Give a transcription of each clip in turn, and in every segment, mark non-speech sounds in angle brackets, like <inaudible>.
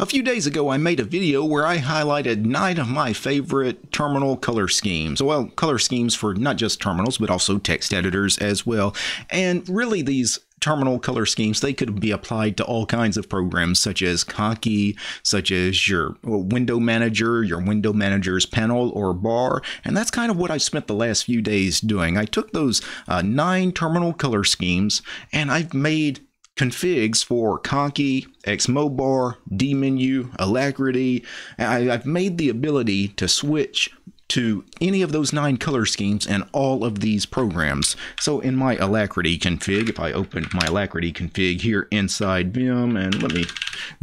A few days ago, I made a video where I highlighted nine of my favorite terminal color schemes. Well, color schemes for not just terminals, but also text editors as well. And really, these terminal color schemes, they could be applied to all kinds of programs such as Conky, such as your window manager, your window manager's panel or bar. And that's kind of what I spent the last few days doing. I took those uh, nine terminal color schemes and I've made configs for Conky, Xmobar, dmenu, Alacritty. I, have made the ability to switch to any of those nine color schemes and all of these programs. So in my Alacritty config, if I open my Alacritty config here inside Vim, and let me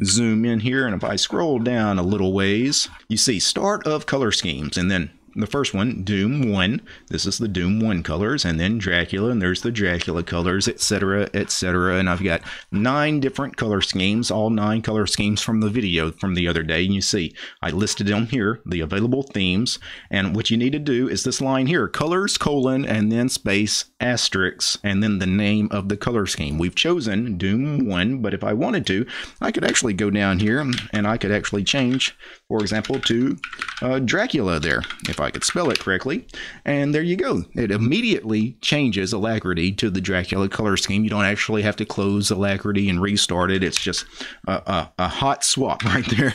zoom in here, and if I scroll down a little ways, you see start of color schemes, and then the first one, Doom 1. This is the Doom 1 colors, and then Dracula, and there's the Dracula colors, etc., etc. And I've got nine different color schemes, all nine color schemes from the video from the other day. And you see, I listed them here, the available themes. And what you need to do is this line here, colors, colon, and then space, asterisk, and then the name of the color scheme. We've chosen Doom 1, but if I wanted to, I could actually go down here and I could actually change, for example, to uh, Dracula there, if I I could spell it correctly. And there you go. It immediately changes Alacritty to the Dracula color scheme. You don't actually have to close Alacritty and restart it. It's just a, a, a hot swap <laughs> right there.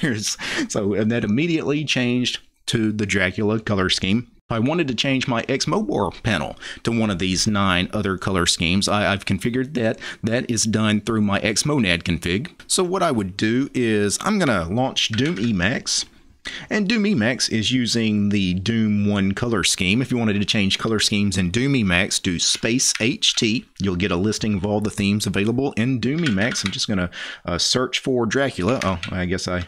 so and that immediately changed to the Dracula color scheme. I wanted to change my Xmobar panel to one of these nine other color schemes. I, have configured that. That is done through my Xmonad config. So what I would do is I'm going to launch Doom Emacs. And Doom Emacs is using the Doom 1 color scheme. If you wanted to change color schemes in Doom Emacs, do space HT. You'll get a listing of all the themes available in Doom Emacs. I'm just going to uh, search for Dracula. Oh, I guess I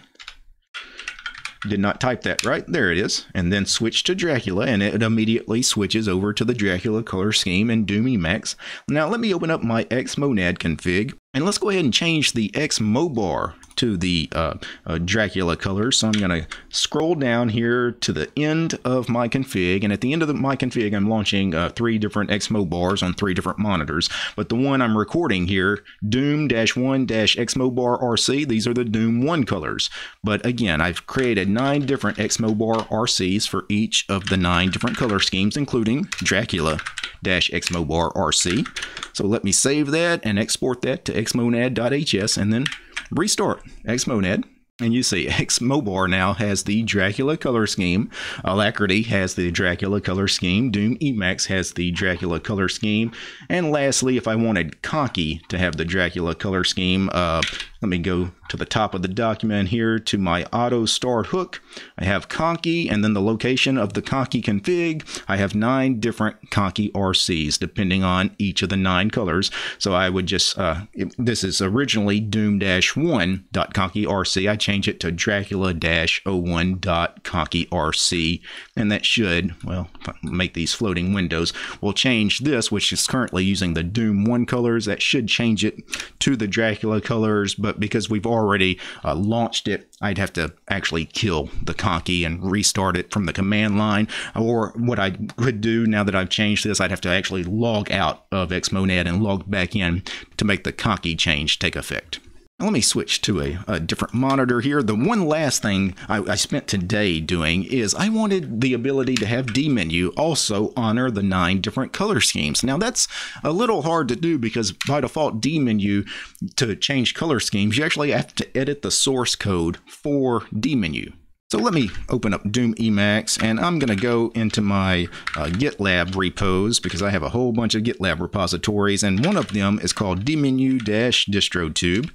did not type that right. There it is. And then switch to Dracula, and it immediately switches over to the Dracula color scheme in Doom Emacs. Now, let me open up my Xmonad config, and let's go ahead and change the Xmobar to the uh, uh, Dracula colors. So I'm going to scroll down here to the end of my config. And at the end of the, my config, I'm launching uh, three different Xmobars on three different monitors. But the one I'm recording here, Doom-1-Xmobar RC, these are the Doom 1 colors. But again, I've created nine different Xmobar RCs for each of the nine different color schemes, including Dracula-Xmobar RC. So let me save that and export that to xmonad.hs and then restart. Xmonad and you see, <laughs> Xmobar now has the Dracula color scheme. Alacritty has the Dracula color scheme. Doom Emacs has the Dracula color scheme. And lastly, if I wanted Conky to have the Dracula color scheme, uh, let me go to the top of the document here to my auto start hook. I have Conky and then the location of the Conky config. I have nine different Conky RCs depending on each of the nine colors. So I would just, uh, this is originally doom-1.conky RC. I change it to dracula-01.conky RC and that should, well, make these floating windows. We'll change this, which is currently using the Doom 1 colors. That should change it to the Dracula colors, but because we've already uh, launched it, I'd have to actually kill the Conky and restart it from the command line. Or what I could do now that I've changed this, I'd have to actually log out of Xmonad and log back in to make the Conky change take effect. Let me switch to a, a, different monitor here. The one last thing I, I, spent today doing is I wanted the ability to have dmenu also honor the nine different color schemes. Now that's a little hard to do because by default dmenu to change color schemes, you actually have to edit the source code for dmenu. So let me open up Doom Emacs and I'm going to go into my uh, GitLab repos because I have a whole bunch of GitLab repositories and one of them is called dmenu-distrotube.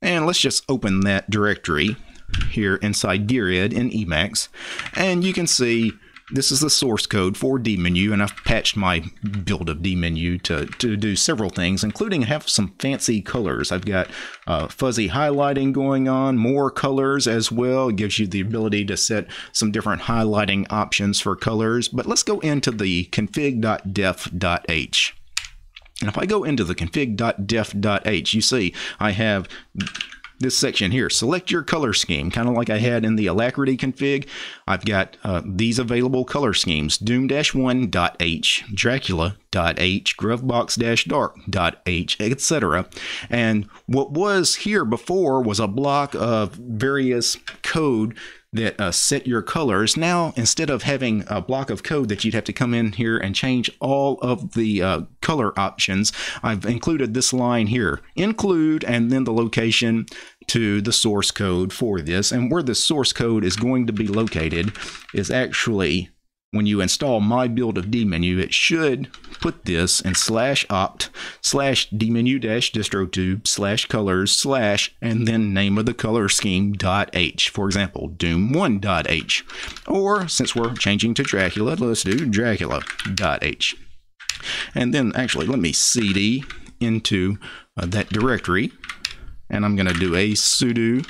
And let's just open that directory here inside Dired in Emacs. And you can see this is the source code for dmenu, and I've patched my build of dmenu to, to do several things, including have some fancy colors. I've got uh, fuzzy highlighting going on, more colors as well. It gives you the ability to set some different highlighting options for colors. But let's go into the config.def.h. And if I go into the config.def.h, you see I have this section here. Select your color scheme, kind of like I had in the Alacritty config. I've got uh, these available color schemes, Doom-1.h, Dracula.h, Gruvbox-dark.h, etc. And what was here before was a block of various code that uh, set your colors. Now, instead of having a block of code that you'd have to come in here and change all of the uh, color options, I've included this line here. Include and then the location to the source code for this. And where the source code is going to be located is actually when you install my build of dmenu, it should put this in slash opt slash dmenu dash distrotube slash colors slash and then name of the color scheme dot h. For example, doom1 dot h. Or since we're changing to Dracula, let's do Dracula dot h. And then actually, let me cd into uh, that directory. And I'm going to do a sudo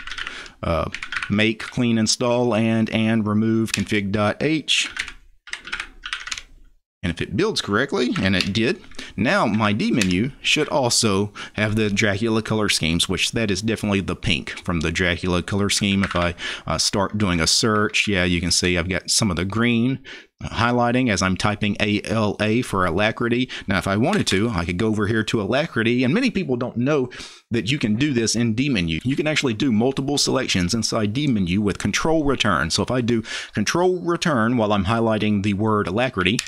uh, make clean install and and remove config.h and if it builds correctly, and it did, now my dmenu should also have the Dracula color schemes, which that is definitely the pink from the Dracula color scheme. If I uh, start doing a search, yeah, you can see I've got some of the green uh, highlighting as I'm typing ALA for Alacritty. Now, if I wanted to, I could go over here to Alacritty, and many people don't know that you can do this in dmenu. You can actually do multiple selections inside dmenu with control return. So if I do control return while I'm highlighting the word Alacritty,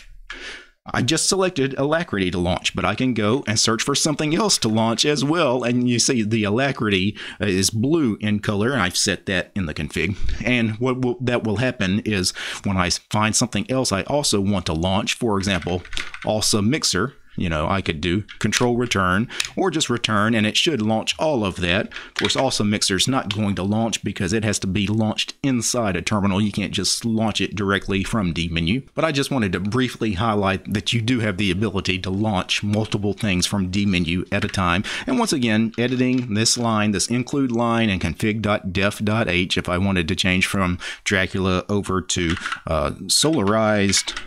I just selected Alacritty to launch, but I can go and search for something else to launch as well. And you see the Alacritty uh, is blue in color, and I've set that in the config. And what will, that will happen is when I find something else I also want to launch, for example, ALSA Mixer, you know, I could do control return or just return and it should launch all of that. Of course, ALSA Mixer is not going to launch because it has to be launched inside a terminal. You can't just launch it directly from DMenu. But I just wanted to briefly highlight that you do have the ability to launch multiple things from DMenu at a time. And once again, editing this line, this include line and config.def.h if I wanted to change from Dracula over to uh, solarized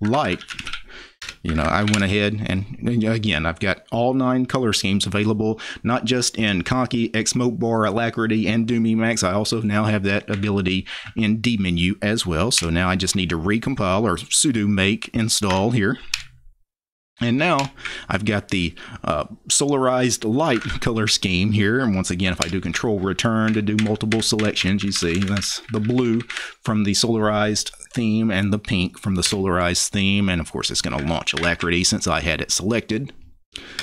light you know, I went ahead and again, I've got all nine color schemes available, not just in Conky, Xsmoke Bar, Alacritty, and Doom Emacs. I also now have that ability in dmenu as well. So now I just need to recompile or sudo make install here. And now I've got the uh, solarized light color scheme here. And once again, if I do control return to do multiple selections, you see that's the blue from the solarized theme and the pink from the solarized theme. And of course, it's going to launch Alacritty since I had it selected.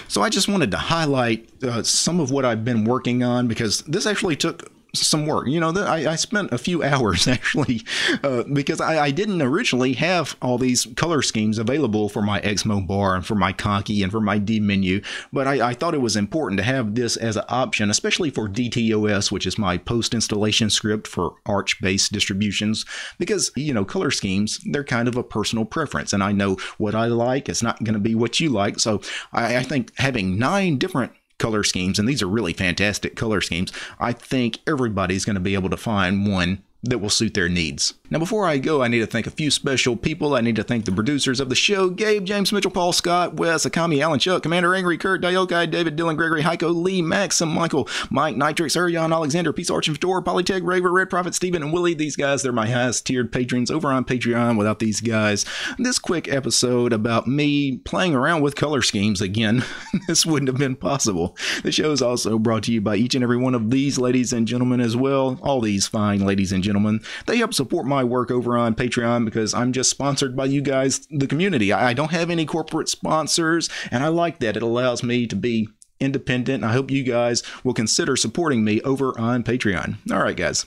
So I just wanted to highlight uh, some of what I've been working on because this actually took some work. You know, I, I spent a few <laughs> hours actually uh, because I, I, didn't originally have all these color schemes available for my Xmobar and for my Conky and for my dmenu, but I, I thought it was important to have this as an option, especially for DTOS, which is my post installation script for Arch based distributions, because, you know, color schemes, they're kind of a personal preference, and I know what I like. It's not going to be what you like. So I, I think having nine different color schemes, and these are really fantastic color schemes, I think everybody's going to be able to find one that will suit their needs. Now, before I go, I need to thank a few special people. I need to thank the producers of the show Gabe, James Mitchell, Paul Scott, Wes, Akami, Alan Chuck, Commander Angry, Kurt, Diokai, David, Dylan, Gregory, Heiko, Lee, Maxim, Michael, Mike, Nitrix, Arion, Alexander, Peace Arch, and Fedora, Polytech, Raver, Red Prophet, Steven, and Willie. These guys, they're my highest tiered patrons over on Patreon. Without these guys, this quick episode about me playing around with color schemes again, <laughs> this wouldn't have been possible. The show is also brought to you by each and every one of these ladies and gentlemen as well. All these fine ladies and gentlemen. They help support my work over on Patreon because I'm just sponsored by you guys, the community. I don't have any corporate sponsors, and I like that. It allows me to be independent. I hope you guys will consider supporting me over on Patreon. All right, guys.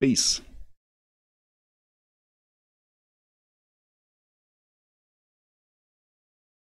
Peace.